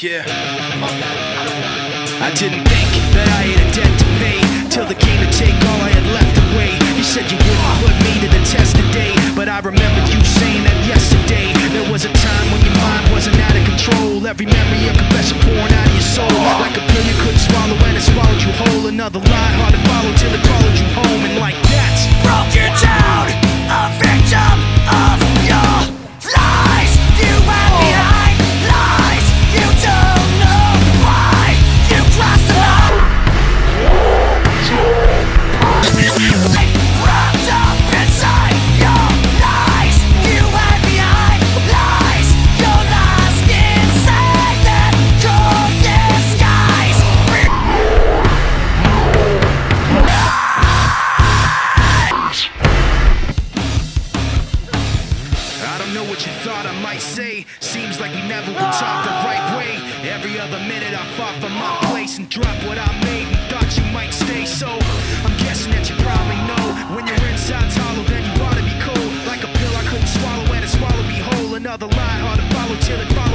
Yeah. I didn't think that I had a debt to pay till they came to take all I had left away. You said you wouldn't put me to the test today, but I remember you saying that yesterday. There was a time when your mind wasn't out of control. Every memory a confession pouring out of your soul, like a pill you couldn't swallow and it swallowed you whole. Another lie hard to follow till it might say. Seems like we never were taught the right way. Every other minute I fought for my place and dropped what I made and thought you might stay. So I'm guessing that you probably know when your inside's hollow, then you wanna be cold. Like a pill I couldn't swallow and it swallowed me whole. Another lie hard to follow till it followed